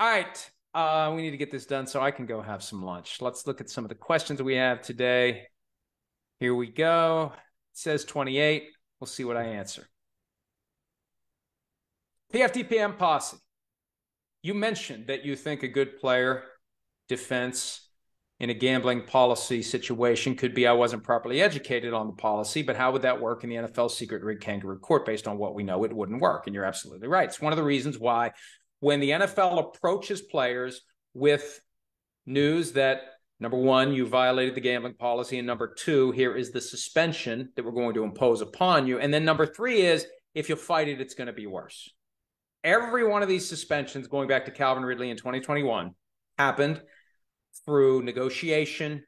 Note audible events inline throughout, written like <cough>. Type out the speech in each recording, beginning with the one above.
All right. Uh, we need to get this done so I can go have some lunch. Let's look at some of the questions we have today. Here we go. It says 28. We'll see what I answer. PFTPM posse. You mentioned that you think a good player defense in a gambling policy situation could be I wasn't properly educated on the policy, but how would that work in the NFL secret rig kangaroo court based on what we know? It wouldn't work. And you're absolutely right. It's one of the reasons why when the NFL approaches players with news that number one, you violated the gambling policy, and number two, here is the suspension that we're going to impose upon you. And then number three is if you fight it, it's going to be worse. Every one of these suspensions, going back to Calvin Ridley in 2021, happened through negotiation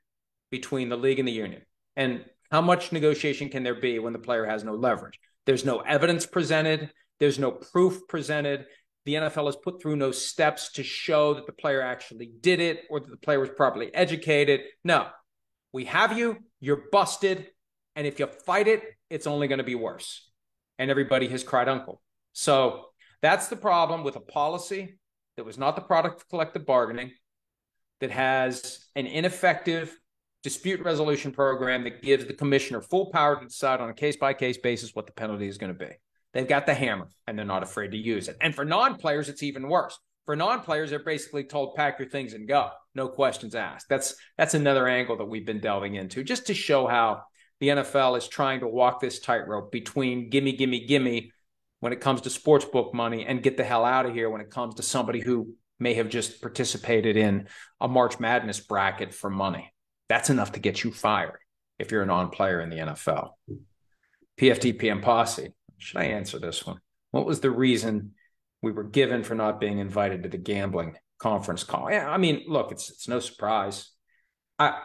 between the league and the union. And how much negotiation can there be when the player has no leverage? There's no evidence presented, there's no proof presented. The NFL has put through no steps to show that the player actually did it or that the player was properly educated. No, we have you, you're busted. And if you fight it, it's only going to be worse. And everybody has cried uncle. So that's the problem with a policy that was not the product of collective bargaining that has an ineffective dispute resolution program that gives the commissioner full power to decide on a case by case basis what the penalty is going to be. They've got the hammer and they're not afraid to use it. And for non players, it's even worse. For non players, they're basically told pack your things and go, no questions asked. That's that's another angle that we've been delving into just to show how the NFL is trying to walk this tightrope between gimme, gimme, gimme when it comes to sports book money and get the hell out of here when it comes to somebody who may have just participated in a March Madness bracket for money. That's enough to get you fired if you're a non player in the NFL. PFTPM posse. Should I answer this one? What was the reason we were given for not being invited to the gambling conference call? Yeah, I mean, look, it's it's no surprise. I,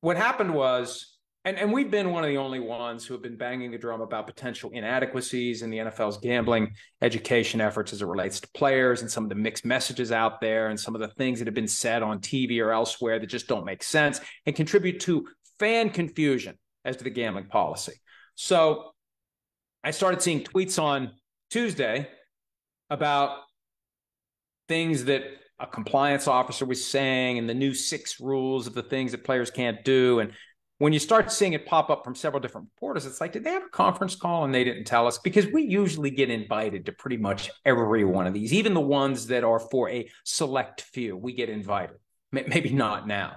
what happened was and and we've been one of the only ones who have been banging the drum about potential inadequacies in the NFL's gambling education efforts as it relates to players and some of the mixed messages out there and some of the things that have been said on TV or elsewhere that just don't make sense and contribute to fan confusion as to the gambling policy. So I started seeing tweets on Tuesday about things that a compliance officer was saying and the new six rules of the things that players can't do and when you start seeing it pop up from several different reporters, it's like, did they have a conference call and they didn't tell us? Because we usually get invited to pretty much every one of these, even the ones that are for a select few. We get invited. Maybe not now.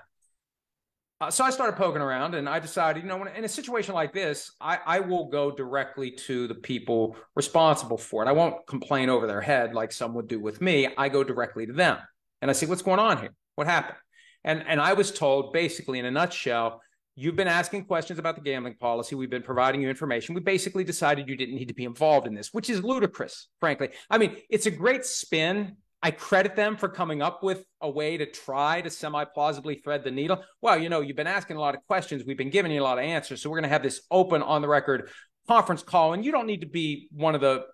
Uh, so I started poking around and I decided, you know, in a situation like this, I, I will go directly to the people responsible for it. I won't complain over their head like some would do with me. I go directly to them and I say, what's going on here? What happened? And, and I was told basically in a nutshell, You've been asking questions about the gambling policy. We've been providing you information. We basically decided you didn't need to be involved in this, which is ludicrous, frankly. I mean, it's a great spin. I credit them for coming up with a way to try to semi plausibly thread the needle. Well, you know, you've been asking a lot of questions. We've been giving you a lot of answers. So we're going to have this open on the record conference call. And you don't need to be one of the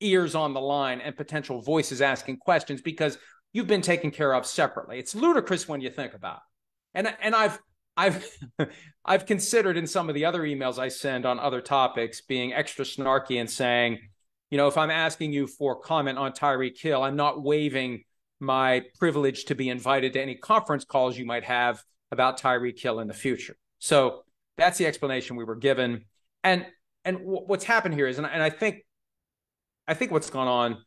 ears on the line and potential voices asking questions because you've been taken care of separately. It's ludicrous when you think about it. And, and I've I've <laughs> I've considered in some of the other emails I send on other topics being extra snarky and saying, you know, if I'm asking you for comment on Tyreek Hill, I'm not waiving my privilege to be invited to any conference calls you might have about Tyreek Hill in the future. So that's the explanation we were given. And and w- what's happened here is, and, and I think I think what's gone on.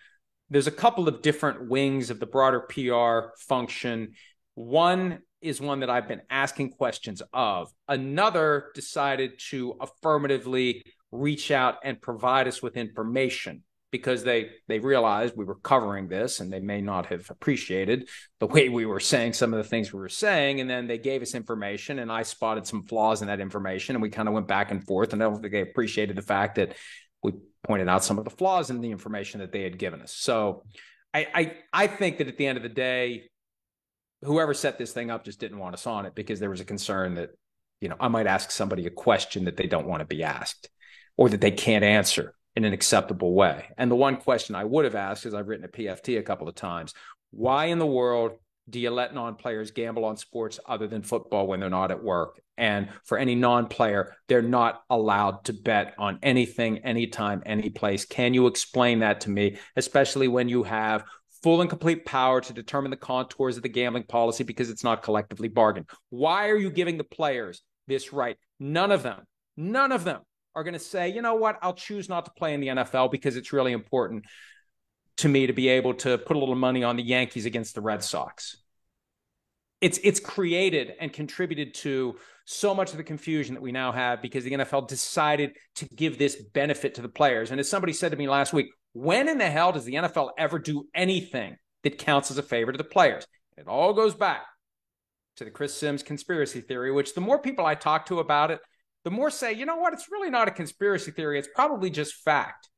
There's a couple of different wings of the broader PR function. One is one that I've been asking questions of. Another decided to affirmatively reach out and provide us with information because they they realized we were covering this and they may not have appreciated the way we were saying some of the things we were saying. And then they gave us information and I spotted some flaws in that information and we kind of went back and forth. And I don't think they appreciated the fact that we pointed out some of the flaws in the information that they had given us. So I I, I think that at the end of the day whoever set this thing up just didn't want us on it because there was a concern that you know I might ask somebody a question that they don't want to be asked or that they can't answer in an acceptable way. And the one question I would have asked, as I've written a PFT a couple of times, why in the world do you let non-players gamble on sports other than football when they're not at work? And for any non-player, they're not allowed to bet on anything, anytime, any place. Can you explain that to me, especially when you have full and complete power to determine the contours of the gambling policy because it's not collectively bargained. Why are you giving the players this right? None of them, none of them are going to say, you know what, I'll choose not to play in the NFL because it's really important to me to be able to put a little money on the Yankees against the Red Sox. It's it's created and contributed to so much of the confusion that we now have because the NFL decided to give this benefit to the players. And as somebody said to me last week, when in the hell does the NFL ever do anything that counts as a favor to the players? It all goes back to the Chris Simms conspiracy theory, which the more people I talk to about it, the more say, you know what, it's really not a conspiracy theory. It's probably just fact.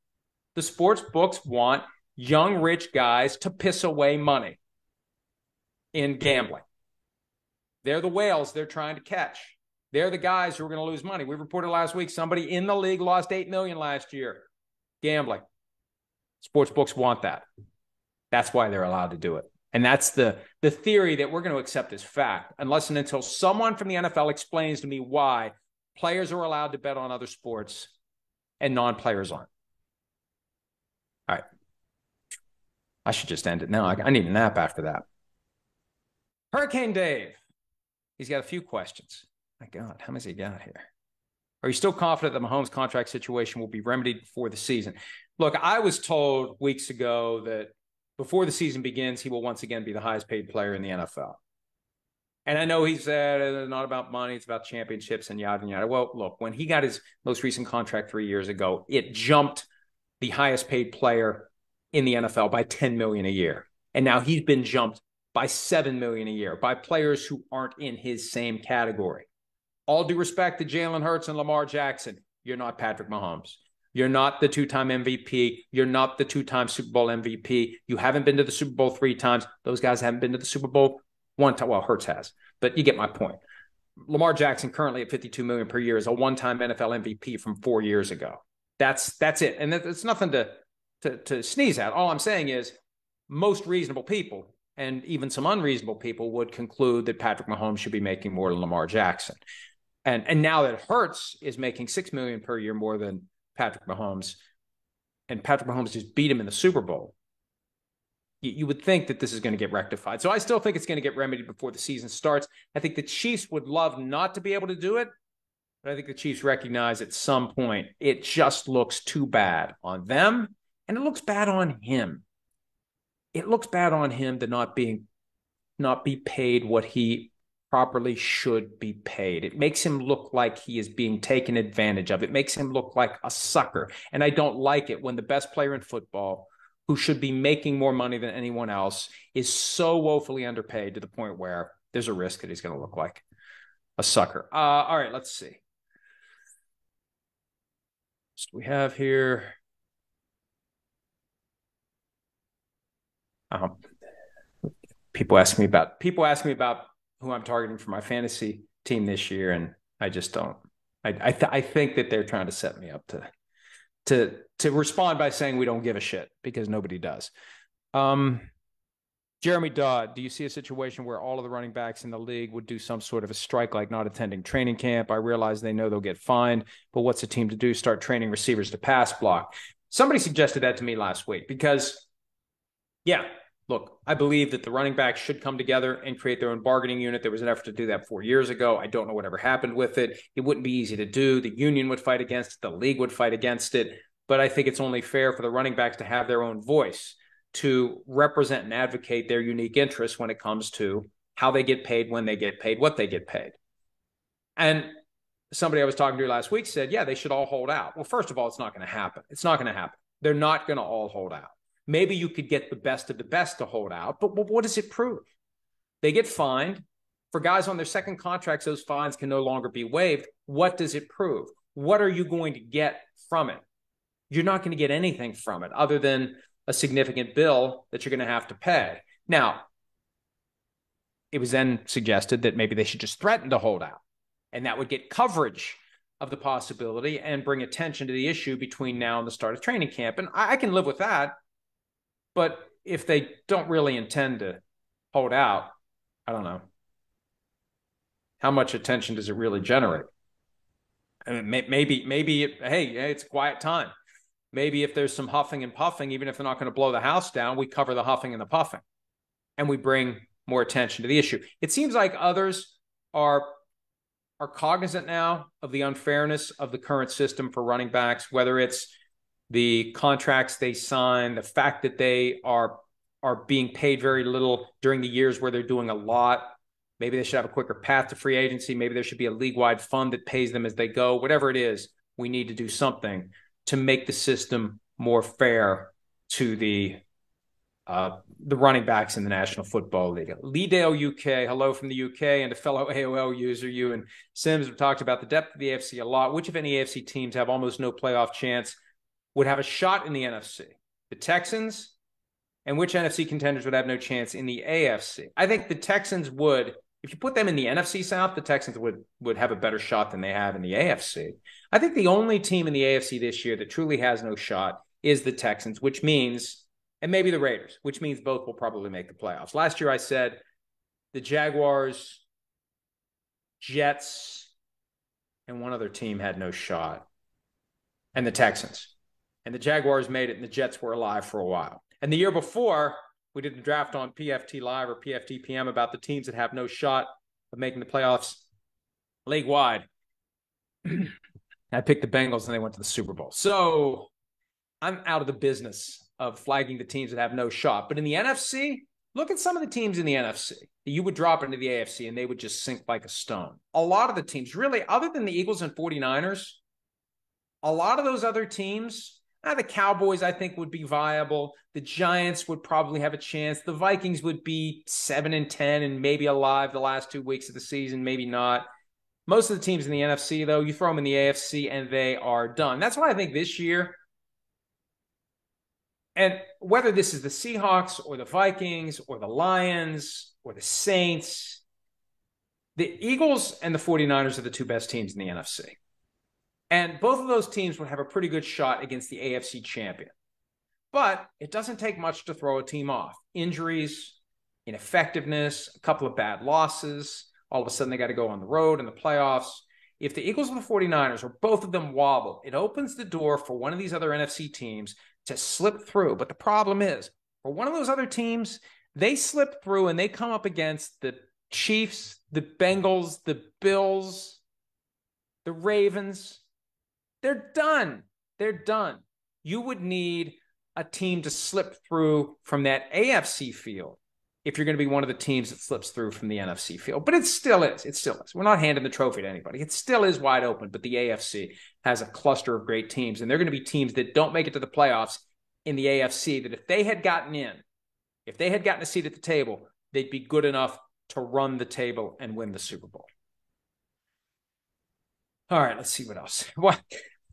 The sports books want young, rich guys to piss away money in gambling. They're the whales they're trying to catch. They're the guys who are going to lose money. We reported last week somebody in the league lost 8 million last year gambling. Sports books want that. That's why they're allowed to do it. And that's the the theory that we're going to accept as fact unless and until someone from the NFL explains to me why players are allowed to bet on other sports and non-players aren't. All right. I should just end it now. I, I need a nap after that. Hurricane Dave. He's got a few questions. My God, how many's he got here? Are you still confident that Mahomes' contract situation will be remedied before the season? Look, I was told weeks ago that before the season begins, he will once again be the highest paid player in the NFL. And I know he said it's not about money, it's about championships and yada, yada. Well, look, when he got his most recent contract three years ago, it jumped the highest paid player in the NFL by 10 million a year. And now he's been jumped by 7 million a year by players who aren't in his same category. All due respect to Jalen Hurts and Lamar Jackson, you're not Patrick Mahomes. You're not the two time MVP. You're not the two time Super Bowl MVP. You haven't been to the Super Bowl three times. Those guys haven't been to the Super Bowl one time. Well, Hurts has, but you get my point. Lamar Jackson currently at 52 million per year is a one-time NFL MVP from four years ago. That's that's it, and it's nothing to, to to sneeze at. All I'm saying is, most reasonable people and even some unreasonable people would conclude that Patrick Mahomes should be making more than Lamar Jackson. And and now that Hurts is making six million per year more than Patrick Mahomes, and Patrick Mahomes just beat him in the Super Bowl, you, would think that this is going to get rectified. So I still think it's going to get remedied before the season starts. I think the Chiefs would love not to be able to do it, but I think the Chiefs recognize at some point it just looks too bad on them, and it looks bad on him. It looks bad on him to not being not be paid what he properly should be paid. It makes him look like he is being taken advantage of. It makes him look like a sucker. And I don't like it when the best player in football, who should be making more money than anyone else, is so woefully underpaid to the point where there's a risk that he's going to look like a sucker. Uh, all right, let's see. So we have here. Um, people ask me about people ask me about who I'm targeting for my fantasy team this year, and I just don't. I I, th- I think that they're trying to set me up to to to respond by saying we don't give a shit because nobody does. Um, Jeremy Dodd, do you see a situation where all of the running backs in the league would do some sort of a strike, like not attending training camp? I realize they know they'll get fined, but what's a team to do? Start training receivers to pass block. Somebody suggested that to me last week because, yeah, look, I believe that the running backs should come together and create their own bargaining unit. There was an effort to do that four years ago. I don't know whatever happened with it. It wouldn't be easy to do. The union would fight against it, the league would fight against it. But I think it's only fair for the running backs to have their own voice to represent and advocate their unique interests when it comes to how they get paid, when they get paid, what they get paid. And somebody I was talking to last week said, yeah, they should all hold out. Well, first of all, it's not going to happen. It's not going to happen. They're not going to all hold out. Maybe you could get the best of the best to hold out, but what does it prove? They get fined. For guys on their second contracts, those fines can no longer be waived. What does it prove? What are you going to get from it? You're not going to get anything from it other than a significant bill that you're going to have to pay. Now, it was then suggested that maybe they should just threaten to hold out, and that would get coverage of the possibility and bring attention to the issue between now and the start of training camp. And I, can live with that. But if they don't really intend to hold out, I don't know. How much attention does it really generate? I mean, maybe, maybe, it, hey, it's quiet time. maybe if there's some huffing and puffing, even if they're not going to blow the house down, we cover the huffing and the puffing and we bring more attention to the issue. It seems like others are are cognizant now of the unfairness of the current system for running backs, whether it's the contracts they sign, the fact that they are are being paid very little during the years where they're doing a lot. Maybe they should have a quicker path to free agency. Maybe there should be a league wide fund that pays them as they go. Whatever it is, we need to do something to make the system more fair to the uh, the running backs in the National Football League. Lee Dale UK, hello from the UK, and a fellow <laughs> AOL user, you and Simms have talked about the depth of the AFC a lot. Which of any AFC teams have almost no playoff chance would have a shot in the NFC? The Texans, and which NFC contenders would have no chance in the AFC? I think the Texans would. If you put them in the NFC South, the Texans would would have a better shot than they have in the AFC. I think the only team in the AFC this year that truly has no shot is the Texans, which means and maybe the Raiders, which means both will probably make the playoffs. Last year I said the Jaguars, Jets, and one other team had no shot, and the Texans. And the Jaguars made it, and the Jets were alive for a while. And the year before, we did a draft on PFT Live or PFT PM about the teams that have no shot of making the playoffs league wide. <clears throat> I picked the Bengals and they went to the Super Bowl. So I'm out of the business of flagging the teams that have no shot. But in the NFC, look at some of the teams in the NFC you would drop into the AFC and they would just sink like a stone. A lot of the teams, really, other than the Eagles and 49ers, a lot of those other teams, uh, the Cowboys, I think, would be viable. The Giants would probably have a chance. The Vikings would be seven and 10 and maybe alive the last two weeks of the season, maybe not. Most of the teams in the NFC, though, you throw them in the AFC and they are done. That's why I think this year, and whether this is the Seahawks or the Vikings or the Lions or the Saints, the Eagles and the 49ers are the two best teams in the NFC. And both of those teams would have a pretty good shot against the AFC champion. But it doesn't take much to throw a team off. Injuries, ineffectiveness, a couple of bad losses. All of a sudden, they got to go on the road in the playoffs. If the Eagles or the 49ers or both of them wobble, it opens the door for one of these other NFC teams to slip through. But the problem is, for one of those other teams, they slip through and they come up against the Chiefs, the Bengals, the Bills, the Ravens. They're done. They're done. You would need a team to slip through from that AFC field if you're going to be one of the teams that slips through from the NFC field. But it still is. It still is. We're not handing the trophy to anybody. It still is wide open, but the AFC has a cluster of great teams, and they're going to be teams that don't make it to the playoffs in the AFC that if they had gotten in, if they had gotten a seat at the table, they'd be good enough to run the table and win the Super Bowl. All right, let's see what else. <laughs> What,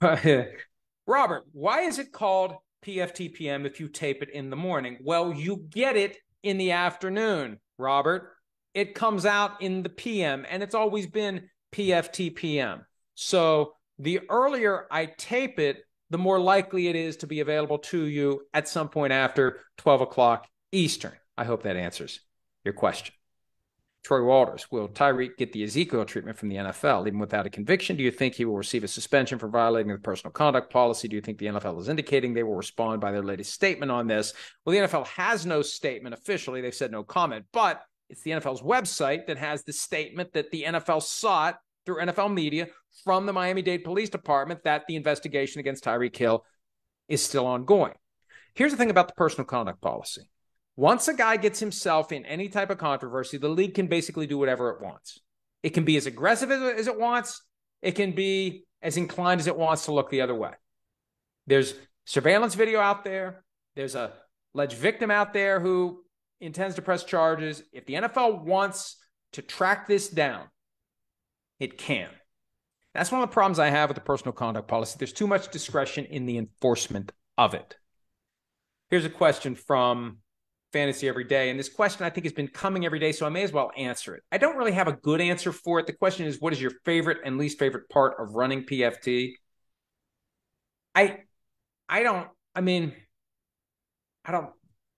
<laughs> Robert, why is it called PFTPM if you tape it in the morning? Well, you get it in the afternoon, Robert. It comes out in the PM and it's always been PFT PM. So the earlier I tape it, the more likely it is to be available to you at some point after 12 o'clock Eastern. I hope that answers your question. Troy Walters, will Tyreek get the Ezekiel treatment from the NFL, even without a conviction? Do you think he will receive a suspension for violating the personal conduct policy? Do you think the NFL is indicating they will respond by their latest statement on this? Well, the NFL has no statement officially. They've said no comment, but it's the NFL's website that has the statement that the NFL sought through NFL media from the Miami Dade Police Department that the investigation against Tyreek Hill is still ongoing. Here's the thing about the personal conduct policy once a guy gets himself in any type of controversy, the league can basically do whatever it wants. It can be as aggressive as it wants, it can be as inclined as it wants to look the other way. There's surveillance video out there, there's a alleged victim out there who intends to press charges. If the NFL wants to track this down, it can. That's one of the problems I have with the personal conduct policy. There's too much discretion in the enforcement of it. Here's a question from fantasy every day. And this question I think has been coming every day, so I may as well answer it. I don't really have a good answer for it. The question is, what is your favorite and least favorite part of running PFT? I I don't I mean I don't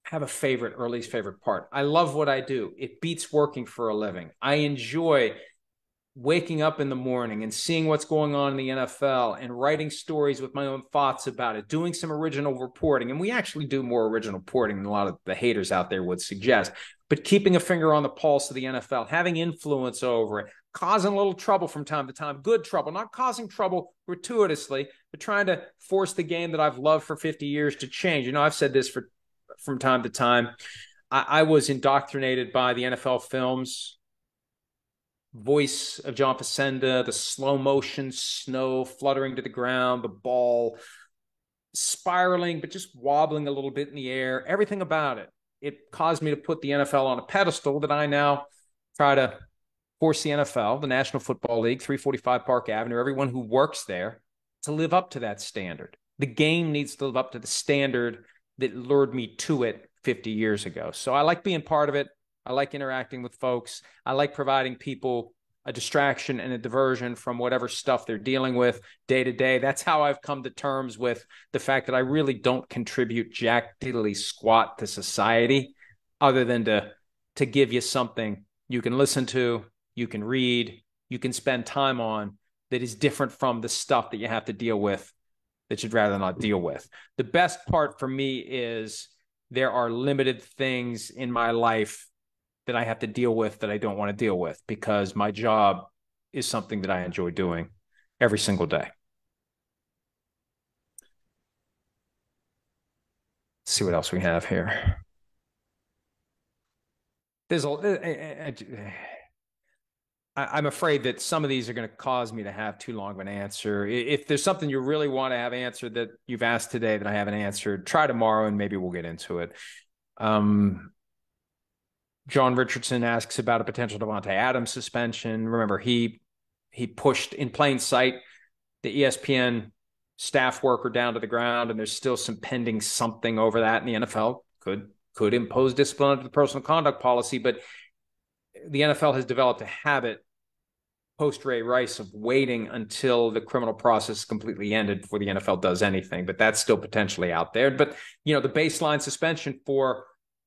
have a favorite or least favorite part. I love what I do. It beats working for a living. I enjoy waking up in the morning and seeing what's going on in the NFL and writing stories with my own thoughts about it, doing some original reporting. And we actually do more original reporting than a lot of the haters out there would suggest. But keeping a finger on the pulse of the NFL, having influence over it, causing a little trouble from time to time, good trouble, not causing trouble gratuitously, but trying to force the game that I've loved for 50 years to change. You know, I've said this for from time to time. I, I was indoctrinated by the NFL films voice of John Facenda, the slow motion snow fluttering to the ground, the ball spiraling, but just wobbling a little bit in the air, everything about it. It caused me to put the NFL on a pedestal that I now try to force the NFL, the National Football League, 345 Park Avenue, everyone who works there to live up to that standard. The game needs to live up to the standard that lured me to it 50 years ago. So I like being part of it. I like interacting with folks. I like providing people a distraction and a diversion from whatever stuff they're dealing with day to day. That's how I've come to terms with the fact that I really don't contribute jack diddly squat to society other than to to give you something you can listen to, you can read, you can spend time on that is different from the stuff that you have to deal with that you'd rather not deal with. The best part for me is there are limited things in my life that I have to deal with that I don't want to deal with because my job is something that I enjoy doing every single day. Let's see what else we have here. There's a. Eh, eh, eh, I'm afraid that some of these are going to cause me to have too long of an answer. If there's something you really want to have answered that you've asked today that I haven't answered, try tomorrow and maybe we'll get into it. Um, John Richardson asks about a potential Davante Adams suspension. Remember, he he pushed in plain sight the ESPN staff worker down to the ground, and there's still some pending something over that. And the NFL could could impose discipline under the personal conduct policy, but the NFL has developed a habit post Ray Rice of waiting until the criminal process completely ended before the NFL does anything. But that's still potentially out there. But you know, the baseline suspension for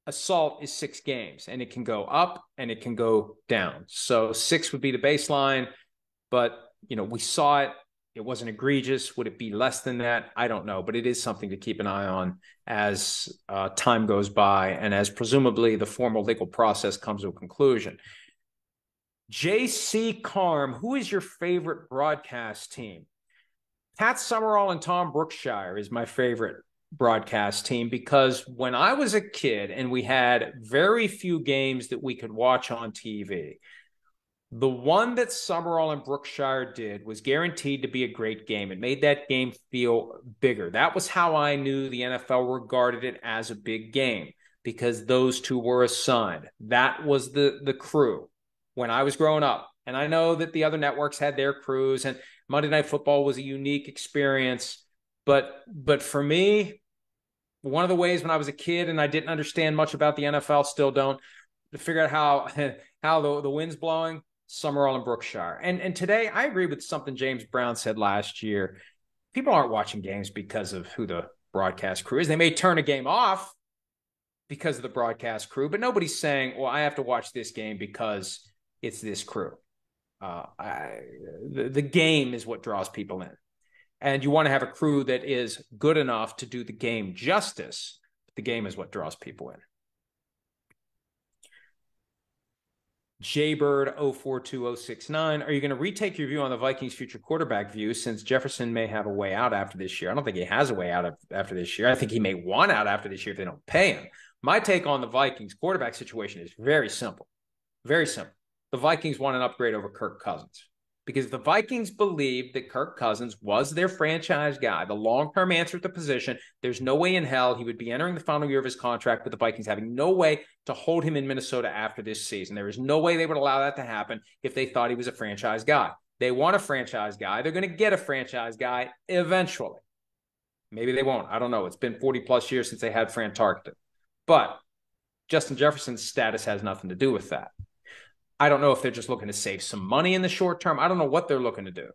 assault is six games and it can go up and it can go down. So six would be the baseline, but you know, we saw it. It wasn't egregious. Would it be less than that? I don't know, but it is something to keep an eye on as uh, time goes by and as presumably the formal legal process comes to a conclusion. JC Carm, who is your favorite broadcast team? Pat Summerall and Tom Brookshier is my favorite broadcast team because when I was a kid and we had very few games that we could watch on TV, the one that Summerall and Brookshier did was guaranteed to be a great game. It made that game feel bigger. That was how I knew the NFL regarded it as a big game because those two were assigned. That was the the crew when I was growing up. And I know that the other networks had their crews and Monday Night Football was a unique experience but but for me, one of the ways when I was a kid and I didn't understand much about the NFL, still don't, to figure out how <laughs> how the, the wind's blowing, Summerall and Brookshier. And and today I agree with something James Brown said last year. People aren't watching games because of who the broadcast crew is. They may turn a game off because of the broadcast crew, but nobody's saying, "Well, I have to watch this game because it's this crew." Uh, I, the, the game is what draws people in and you want to have a crew that is good enough to do the game justice. The game is what draws people in. Jaybird 042069. Are you going to retake your view on the Vikings' future quarterback view since Jefferson may have a way out after this year? I don't think he has a way out after this year. I think he may want out after this year if they don't pay him. My take on the Vikings quarterback situation is very simple. Very simple. The Vikings want an upgrade over Kirk Cousins because the Vikings believed that Kirk Cousins was their franchise guy, the long term answer at the position. There's no way in hell he would be entering the final year of his contract with the Vikings, having no way to hold him in Minnesota after this season. There is no way they would allow that to happen if they thought he was a franchise guy. They want a franchise guy. They're going to get a franchise guy eventually. Maybe they won't. I don't know. It's been 40 plus years since they had Fran Tarkenton. But Justin Jefferson's status has nothing to do with that. I don't know if they're just looking to save some money in the short term. I don't know what they're looking to do.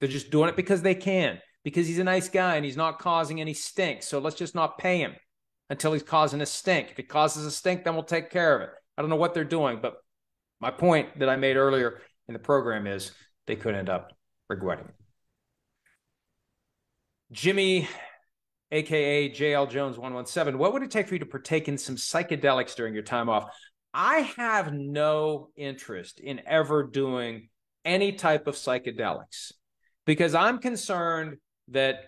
They're just doing it because they can, because he's a nice guy and he's not causing any stink. So let's just not pay him until he's causing a stink. If he causes a stink, then we'll take care of it. I don't know what they're doing, but my point that I made earlier in the program is, they could end up regretting it. Jimmy, aka JL Jones 117, what would it take for you to partake in some psychedelics during your time off? I have no interest in ever doing any type of psychedelics because I'm concerned that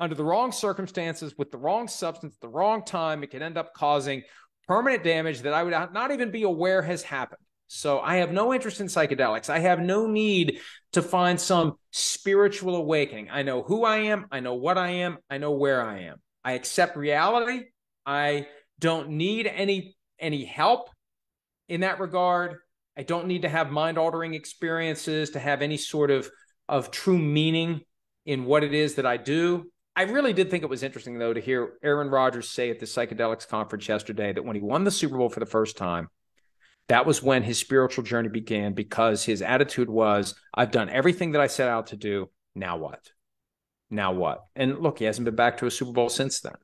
under the wrong circumstances, with the wrong substance, the wrong time, it can end up causing permanent damage that I would not even be aware has happened. So I have no interest in psychedelics. I have no need to find some spiritual awakening. I know who I am, I know what I am, I know where I am. I accept reality. I don't need any any help in that regard. I don't need to have mind-altering experiences to have any sort of of true meaning in what it is that I do. I really did think it was interesting though to hear Aaron Rodgers say at the psychedelics conference yesterday that when he won the Super Bowl for the first time, that was when his spiritual journey began because his attitude was, I've done everything that I set out to do. Now what? Now what? And look, he hasn't been back to a Super Bowl since then.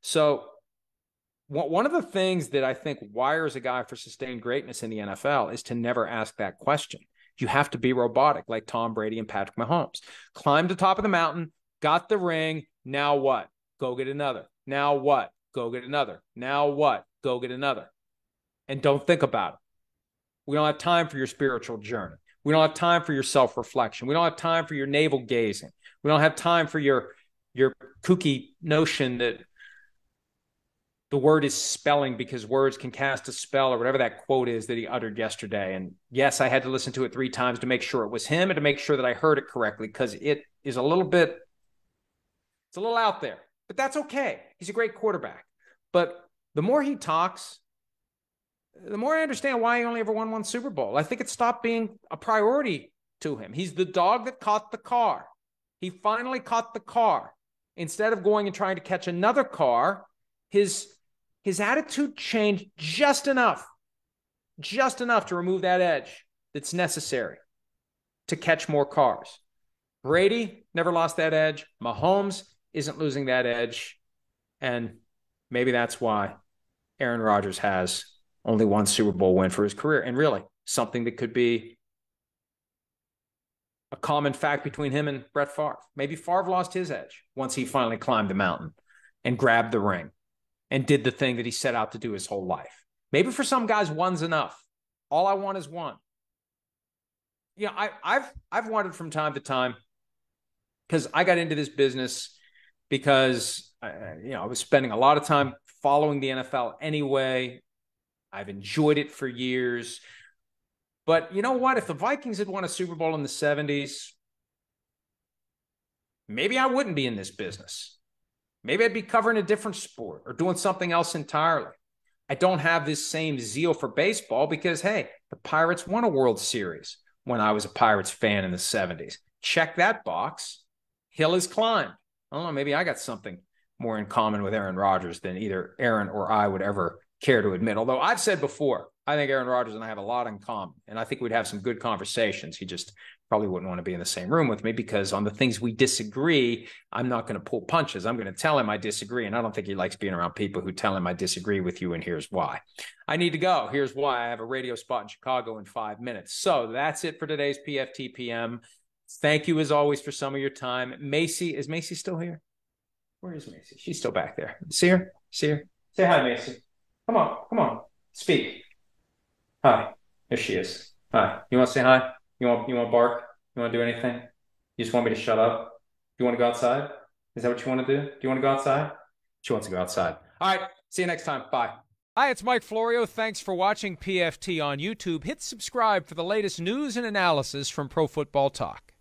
So, one of the things that I think wires a guy for sustained greatness in the NFL is to never ask that question. You have to be robotic, like Tom Brady and Patrick Mahomes. Climb to the top of the mountain, got the ring. Now what? Go get another. Now what? Go get another. Now what? Go get another and don't think about it. We don't have time for your spiritual journey. We don't have time for your self reflection. We don't have time for your navel gazing. We don't have time for your your kooky notion that the word is spelling because words can cast a spell or whatever that quote is that he uttered yesterday. And yes, I had to listen to it three times to make sure it was him and to make sure that I heard it correctly because it is a little bit, it's a little out there, but that's okay. He's a great quarterback. But the more he talks, the more I understand why he only ever won one Super Bowl. I think it stopped being a priority to him. He's the dog that caught the car. He finally caught the car. Instead of going and trying to catch another car, his his attitude changed just enough, just enough to remove that edge that's necessary to catch more cars. Brady never lost that edge. Mahomes isn't losing that edge. And maybe that's why Aaron Rodgers has only one Super Bowl win for his career. And really, something that could be a common fact between him and Brett Favre. Maybe Favre lost his edge once he finally climbed the mountain and grabbed the ring and did the thing that he set out to do his whole life. Maybe for some guys, one's enough. All I want is one. You know, I, I've I've wanted from time to time because I got into this business because I, you know I was spending a lot of time following the NFL anyway. I've enjoyed it for years. But you know what? If the Vikings had won a Super Bowl in the 70s, maybe I wouldn't be in this business. Maybe I'd be covering a different sport or doing something else entirely. I don't have this same zeal for baseball because, hey, the Pirates won a World Series when I was a Pirates fan in the 70s. Check that box. Hill is climbed. I don't know. Maybe I got something more in common with Aaron Rodgers than either Aaron or I would ever care to admit. Although I've said before, I think Aaron Rodgers and I have a lot in common, and I think we'd have some good conversations. He just probably wouldn't want to be in the same room with me because on the things we disagree, I'm not going to pull punches. I'm going to tell him I disagree, and I don't think he likes being around people who tell him I disagree with you, and here's why. I need to go. Here's why. I have a radio spot in Chicago in five minutes. So that's it for today's PFTPM. Thank you as always for some of your time. Macy, is Macy still here? Where is Macy? She's still back there. See her? See her? Say hi, Macy. Come on, come on. Speak. Hi. There she is. Hi. You want to say hi? You want you want to bark? You want to do anything? You just want me to shut up? Do you want to go outside? Is that what you want to do? Do you want to go outside? She wants to go outside. All right. See you next time. Bye. Hi, it's Mike Florio. Thanks for watching PFT on YouTube. Hit subscribe for the latest news and analysis from Pro Football Talk.